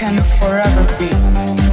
can forever be.